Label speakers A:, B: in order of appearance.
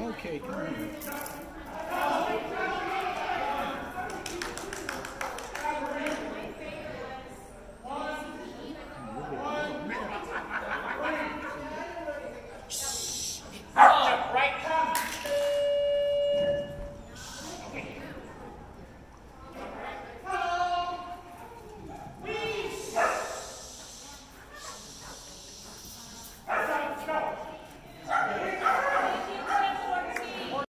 A: Okay, come on.